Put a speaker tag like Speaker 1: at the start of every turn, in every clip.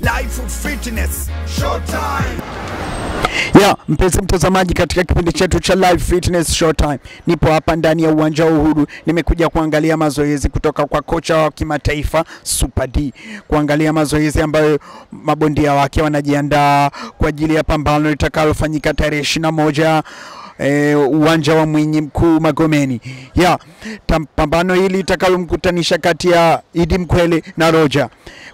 Speaker 1: Life Fitness Showtime.
Speaker 2: Ya mpenzi mtazamaji, katika kipindi chetu cha Live Fitness Showtime, nipo hapa ndani ya uwanja wa Uhuru. Nimekuja kuangalia mazoezi kutoka kwa kocha wa kimataifa Super D, kuangalia mazoezi ambayo mabondia wake wanajiandaa kwa ajili ya pambano litakalofanyika tarehe ishirini na moja eh, uwanja wa Mwinyi Mkuu Magomeni. Ya pambano hili litakalomkutanisha kati ya Idi Mkwele na Roja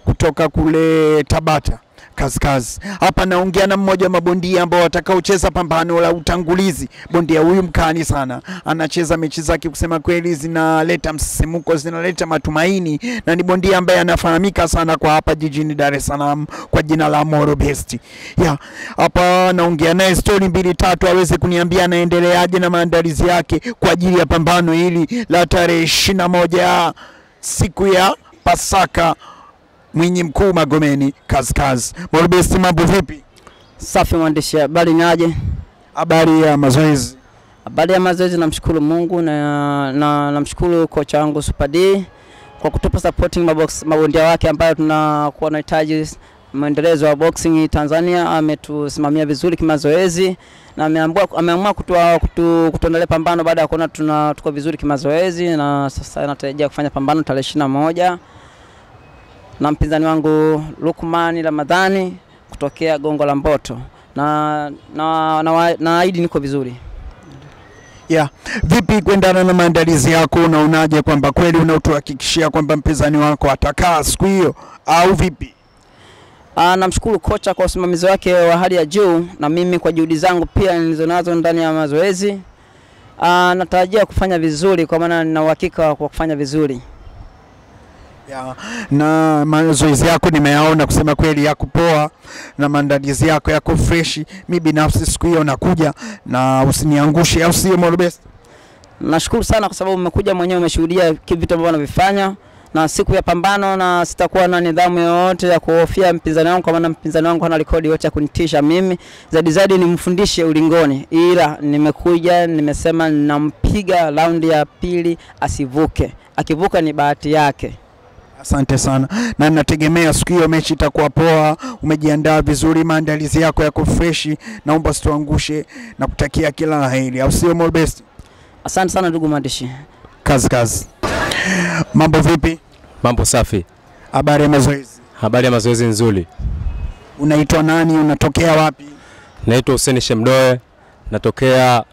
Speaker 2: kutoka kule Tabata kaskazi. Hapa naongea na mmoja wa mabondia ambao watakaocheza pambano la utangulizi. Bondia huyu mkali sana, anacheza mechi zake kusema kweli zinaleta msisimuko, zinaleta matumaini, na ni bondia ambaye anafahamika sana kwa hapa jijini Dar es Salaam kwa jina la Moro Best. Ya hapa naongea naye stori mbili tatu, aweze kuniambia anaendeleaje na maandalizi yake kwa ajili ya pambano hili la tarehe ishirini na moja siku ya Pasaka Mwinyi Mkuu Magomeni Kaskaz. Morbesti, mambo vipi?
Speaker 3: Safi mwandishi, habari naje?
Speaker 2: Habari ya mazoezi?
Speaker 3: Habari ya mazoezi, namshukuru Mungu na na namshukuru kocha wangu Super D kwa kutupa supporting mabox, mabondia wake ambayo tunakuwa nahitaji mwendelezo wa boxing Tanzania. Ametusimamia vizuri kimazoezi na ameamua ameamua kutoa kutu, kutuandalia pambano baada ya kuona tuna tuko vizuri kimazoezi, na sasa anatarajia kufanya pambano tarehe ishirini na moja na mpinzani wangu Lukmani Ramadhani kutokea Gongo la Mboto na na na na niko vizuri.
Speaker 2: Yeah. vipi kuendana na maandalizi yako, unaonaje kwamba kweli unautuhakikishia kwamba mpinzani wako atakaa siku hiyo au vipi?
Speaker 3: Ah, namshukuru kocha kwa usimamizi wake wa hali ya juu na mimi kwa juhudi zangu pia nilizonazo ndani ya mazoezi. Ah, natarajia kufanya vizuri kwa maana nina uhakika wa kufanya vizuri.
Speaker 2: Ya, na mazoezi yako nimeyaona kusema kweli yako poa na maandalizi yako yako freshi. Mi binafsi siku hiyo nakuja na usiniangushe, au sio Morbesti?
Speaker 3: Nashukuru sana kwa sababu umekuja mwenyewe umeshuhudia vitu ambavyo wanavifanya na siku ya pambano, na sitakuwa na nidhamu yoyote ya kuhofia mpinzani wangu, kwa maana mpinzani wangu hana rekodi yote ya kunitisha mimi. Zaidi zaidi nimfundishe ulingoni, ila nimekuja nimesema nampiga raundi ya pili asivuke, akivuka ni bahati yake.
Speaker 2: Asante sana, na nategemea siku hiyo mechi itakuwa poa. Umejiandaa vizuri, maandalizi yako yako freshi. Naomba situangushe na kutakia kila la heri, au sio Morbesti?
Speaker 3: Asante sana ndugu mwandishi.
Speaker 2: Kazi kazi. Mambo vipi?
Speaker 4: Mambo safi.
Speaker 2: Habari ya mazoezi?
Speaker 4: Habari ya mazoezi nzuri.
Speaker 2: Unaitwa nani? Unatokea wapi?
Speaker 4: Naitwa Hussein Shemdoe, natokea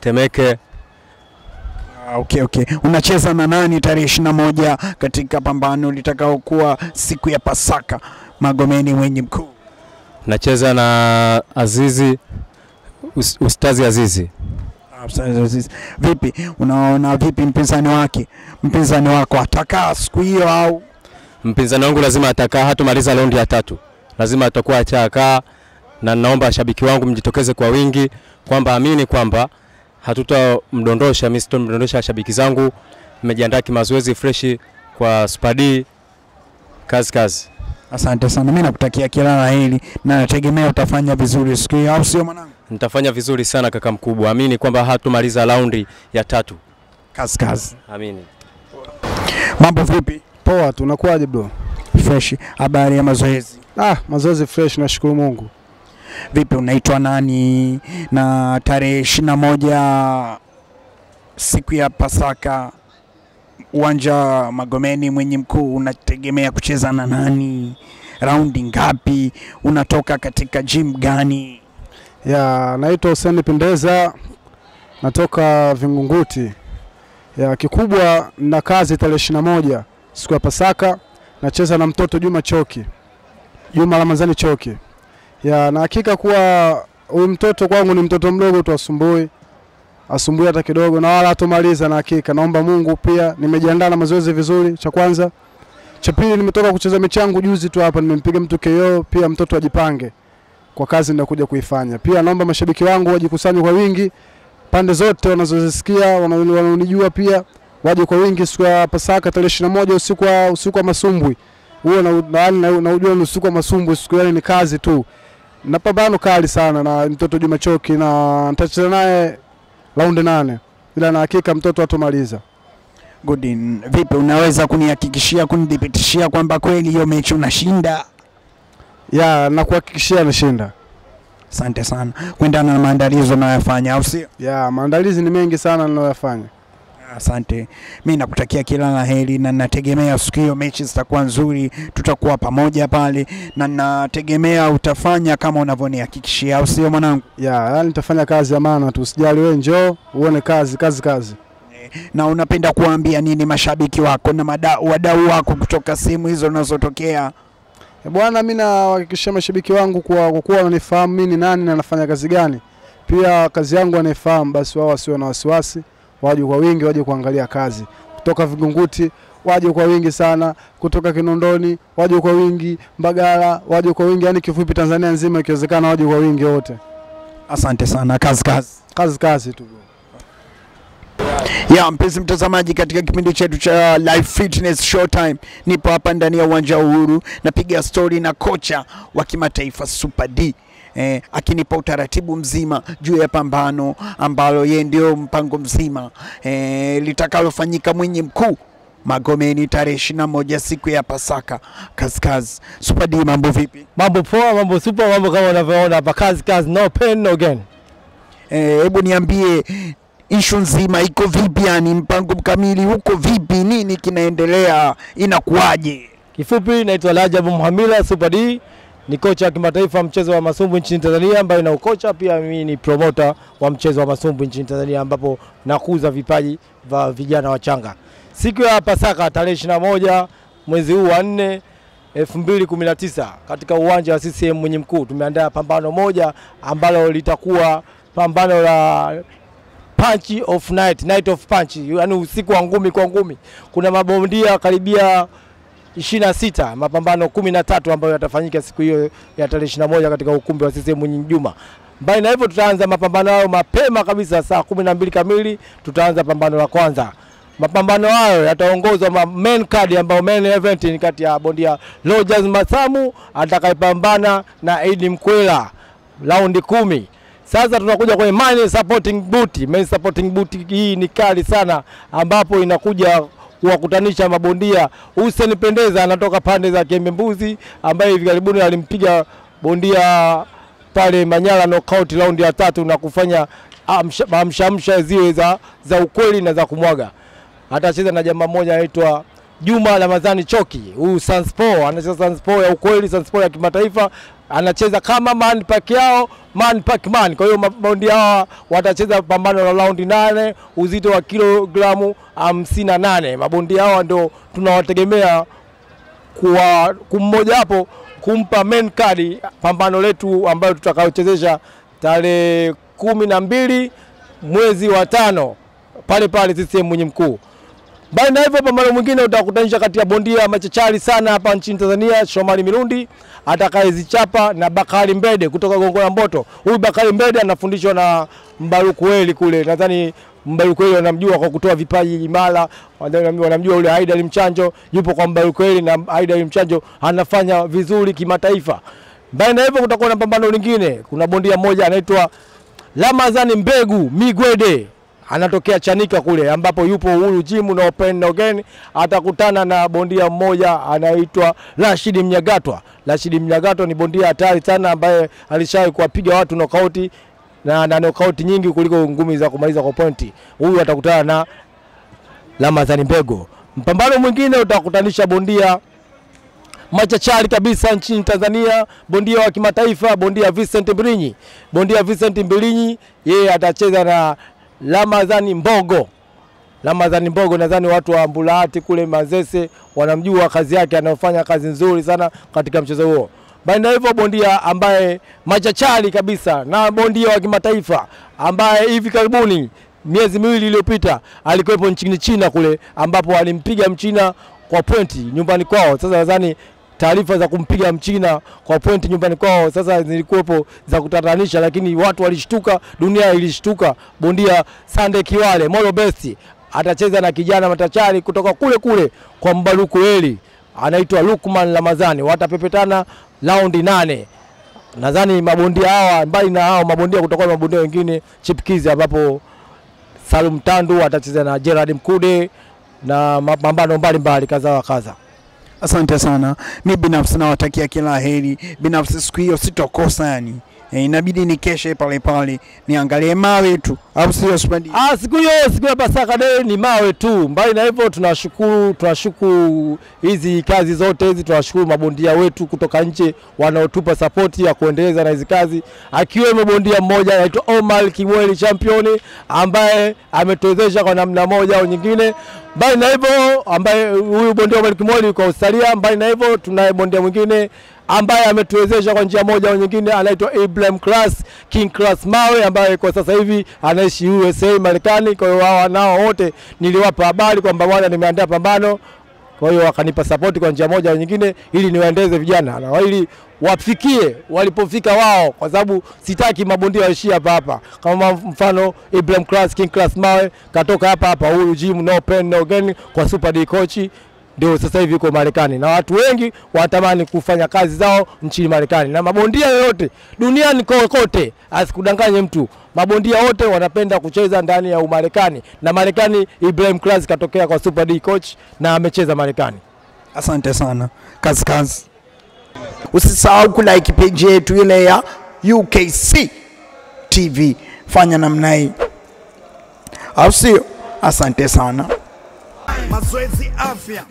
Speaker 4: Temeke.
Speaker 2: Okay, okay. Unacheza na nani tarehe ishirini na moja katika pambano litakaokuwa siku ya Pasaka Magomeni Mwenye Mkuu?
Speaker 4: Nacheza na Azizi Us- Ustazi Azizi.
Speaker 2: Ah, sasa Vipi, unaona vipi mpinzani wake, mpinzani wako atakaa siku hiyo au
Speaker 4: Mpinzani wangu lazima atakaa, hatumaliza raundi ya tatu, lazima atakuwa achakaa, na naomba washabiki wangu mjitokeze kwa wingi, kwamba amini kwamba hatutamdondosha, mimi sitomdondosha shabiki zangu. Nimejiandaa kimazoezi freshi kwa Super D. Kazi kazi.
Speaker 2: Asante sana, mimi nakutakia kila la heri na nategemea utafanya vizuri siku hiyo, au sio mwanangu?
Speaker 4: Nitafanya vizuri sana kaka mkubwa, amini kwamba hatumaliza raundi ya tatu,
Speaker 2: Kazi kazi.
Speaker 4: amini.
Speaker 2: Mambo vipi?
Speaker 5: Poa, tunakuwaje bro?
Speaker 2: Fresh. Habari ya mazoezi?
Speaker 5: Ah, mazoezi fresh, nashukuru Mungu.
Speaker 2: Vipi, unaitwa nani? Na tarehe ishirini na moja siku ya Pasaka uwanja Magomeni Mwenye Mkuu, unategemea kucheza na nani? Raundi ngapi? Unatoka katika gym gani?
Speaker 5: Ya, naitwa Hussein Pendeza, natoka Vingunguti. Ya, kikubwa na kazi tarehe ishirini na moja siku ya Pasaka, nacheza na mtoto Juma Choki, Juma Ramadhani Choki. Ya, na hakika kuwa huyu mtoto kwangu ni mtoto mdogo tu, asumbui asumbui hata kidogo, na wala hatomaliza. Na hakika naomba Mungu pia, nimejiandaa na mazoezi vizuri, cha kwanza. Cha pili, nimetoka kucheza mechi yangu juzi tu hapa, nimempiga mtu KO. Pia mtoto ajipange kwa kazi ninakuja kuifanya. Pia naomba mashabiki wangu wajikusanye kwa wingi, pande zote wanazozisikia, wana- wanaonijua pia waje kwa wingi siku ya Pasaka tarehe ishirini na moja usiku wa usiku wa masumbwi huo na, na, na, na ujua ni usiku wa masumbwi, siku yale ni kazi tu, na pambano kali sana na mtoto Juma Choki, na nitacheza naye raundi nane, ila na hakika mtoto atomaliza.
Speaker 2: Godin, vipi, unaweza kunihakikishia kunithibitishia kwamba kweli hiyo mechi unashinda?
Speaker 5: ya na kuhakikishia nashinda
Speaker 2: Asante sana kuendana na maandalizi unayofanya, au sio?
Speaker 5: Ya maandalizi ni mengi sana ninayoyafanya.
Speaker 2: Asante, mi nakutakia kila la heri na nategemea siku hiyo mechi zitakuwa nzuri, tutakuwa pamoja pale na nategemea utafanya kama unavyonihakikishia, au sio mwanangu?
Speaker 5: Ya yani nitafanya kazi ya maana tu, usijali wewe, njoo uone kazi kazi kazi.
Speaker 2: Na unapenda kuwaambia nini mashabiki wako na wadau wako kutoka sehemu hizo unazotokea?
Speaker 5: E bwana, mimi nawahakikishia mashabiki wangu kwa kuwa wananifahamu mimi ni nani na nafanya kazi gani, pia kazi yangu wanaifahamu, basi wao wasiwe na wasiwasi, waje kwa wingi, waje kuangalia kazi. Kutoka Vingunguti waje kwa wingi sana, kutoka Kinondoni waje kwa wingi, Mbagala waje kwa wingi, yani kifupi Tanzania nzima ikiwezekana waje kwa wingi wote.
Speaker 2: Asante sana, kazi kazi.
Speaker 5: Kazi kazi tu.
Speaker 2: Ya mpenzi mtazamaji, katika kipindi chetu cha Live Fitness Showtime, nipo hapa ndani ya uwanja wa Uhuru, napiga stori na kocha wa kimataifa Super D eh, akinipa utaratibu mzima juu ya pambano ambalo yeye ndio mpango mzima eh, litakalofanyika Mwinyi Mkuu Magomeni tarehe 21 siku ya Pasaka. Kazi. Super D, mambo vipi?
Speaker 6: Mambo poa, mambo super, mambo kama unavyoona hapa, kazi kazi, no pain no gain.
Speaker 2: Eh, Hebu niambie ishu nzima iko vipi? Yani mpango mkamili uko vipi? Nini kinaendelea? Inakuwaje?
Speaker 6: Kifupi, naitwa Rajabu Muhamila Super D, ni kocha wa kimataifa mchezo wa masumbu nchini Tanzania, ambaye na ukocha pia. Mimi ni promota wa mchezo wa masumbu nchini Tanzania, ambapo nakuza vipaji vya vijana wachanga. Siku ya Pasaka tarehe 21 mwezi huu wa 4 2019 katika uwanja wa CCM Mwenye Mkuu tumeandaa pambano moja ambalo litakuwa pambano la punch of night, night of punch, yani usiku wa ngumi kwa ngumi. Kuna mabondia karibia 26 mapambano 13 ambayo yatafanyika siku hiyo ya tarehe 21 katika ukumbi wa CCM Mwinyi Juma. Mbali na hivyo, tutaanza mapambano hayo mapema kabisa saa 12 kamili, tutaanza pambano la kwanza. Mapambano hayo yataongozwa ma main card ambayo main event ni kati ya bondia Rogers Masamu atakayepambana na Idi Mkwela raundi kumi. Sasa tunakuja kwenye main supporting boot. Main supporting boot hii ni kali sana, ambapo inakuja kuwakutanisha mabondia. Hussein Pendeza anatoka pande za Kembe Mbuzi, ambaye hivi karibuni alimpiga bondia pale Manyara knockout raundi ya tatu na kufanya amshamsha ziwe za, za ukweli na za kumwaga. Atacheza na jamaa mmoja anaitwa Juma Ramadhani Choki. Huyu Sanspo anacheza Sanspo ya ukweli, Sanspo ya kimataifa, anacheza kama man pack yao man pack man. Kwa hiyo mabondia hawa watacheza pambano la raundi nane, uzito wa kilogramu hamsini na nane. Mabondia hawa ndio tunawategemea kuwa kummoja hapo kumpa main card pambano letu ambayo tutakaochezesha tarehe kumi na mbili mwezi wa tano pale pale CCM mwenye Mkuu. Mbali na hivyo, pambano mwingine utakutanisha kati ya bondia machachari sana hapa nchini Tanzania, Shomari Mirundi atakayezichapa na Bakari Mbede kutoka Gongo la Mboto. Huyu Bakari Mbede anafundishwa na Mbarukueli kule, nadhani Mbarukweli wanamjua kwa kutoa vipaji imara, wanamjua yule Haidal Mchanjo, yupo kwa Mbarukweli na Haidal Mchanjo anafanya vizuri kimataifa. Mbali na hivyo, kutakuwa na pambano lingine, kuna bondia mmoja anaitwa Ramazani Mbegu Migwede anatokea Chanika kule ambapo yupo Uhuru Jimu na Open again, atakutana na bondia mmoja anaitwa Rashid Mnyagatwa. Rashid Mnyagatwa ni bondia hatari sana ambaye alishawahi kuwapiga watu nokauti na, na nokauti nyingi kuliko ngumi za kumaliza kwa pointi. Huyu atakutana na Ramadhani Mbego. Mpambano mwingine utakutanisha bondia machachari kabisa nchini Tanzania, bondia wa kimataifa, bondia Vincent Mbilinyi. Bondia Vincent Mbilinyi yeye atacheza na Ramadhani Mbogo. Ramadhani Mbogo, nadhani watu wa Mbulahati kule Mazese wanamjua kazi yake, anayofanya kazi nzuri sana katika mchezo huo. Baina hivyo, bondia ambaye machachari kabisa na bondia wa kimataifa ambaye hivi karibuni miezi miwili iliyopita alikuwepo nchini China kule ambapo alimpiga Mchina kwa pointi nyumbani kwao. Sasa nadhani taarifa za kumpiga Mchina kwa pointi nyumbani kwao sasa zilikuwepo za kutatanisha, lakini watu walishtuka, dunia ilishtuka. Bondia Sande Kiwale Molo Best atacheza na kijana matachari kutoka kule kule kwa Mbaruku Eli, anaitwa Lukman Ramadhani. Watapepetana raundi nane. Nadhani mabondia hawa, mbali na hao mabondia, kutoka mabondia wengine chipkizi, ambapo Salum Tandu atacheza na Gerard Mkude na mapambano mbalimbali kadha wa kadha.
Speaker 2: Asante sana. Mi binafsi nawatakia kila heri. Binafsi siku hiyo sitokosa yani. E, inabidi nikeshe pale pale niangalie mawe tu, au sio?
Speaker 6: Ah, siku hiyo siku ya Pasaka Day ni mawe tu. Mbali na hivyo, tunashukuru tunashukuru hizi kazi zote hizi, tunashukuru mabondia wetu kutoka nje wanaotupa sapoti ya kuendeleza na hizi kazi, akiwemo bondia mmoja anaitwa Omar Kimweli championi ambaye ametuwezesha kwa namna moja au nyingine. Mbali na hivyo, ambaye huyu bondia Omar Kimweli kwa usalia. Mbali na hivyo, tunaye bondia mwingine ambaye ametuwezesha kwa njia moja au nyingine, anaitwa Ibrahim Class King Class Mawe ambaye kwa sasa hivi anaishi USA Marekani. Kwa hiyo hawa nao wote niliwapa habari kwamba bwana, nimeandaa pambano kwa hiyo wakanipa sapoti kwa njia moja au nyingine, ili niwaendeze vijana na ili wafikie walipofika wao, kwa sababu sitaki mabondia waishie hapa hapa. Kama mfano Ibrahim Class King Class Mawe katoka hapa hapa, huyu gym no pain no gain kwa Super D coach ndio sasa hivi iko Marekani na watu wengi wanatamani kufanya kazi zao nchini Marekani, na mabondia yoyote duniani kokote, asikudanganye mtu, mabondia wote wanapenda kucheza ndani ya Umarekani, na Marekani Ibrahim Class katokea kwa Super D coach na amecheza Marekani.
Speaker 2: Asante sana, kazi kazi. Usisahau kulike page yetu ile ya UKC TV, fanya namna hii, au sio? Asante sana.
Speaker 1: Mazoezi afya.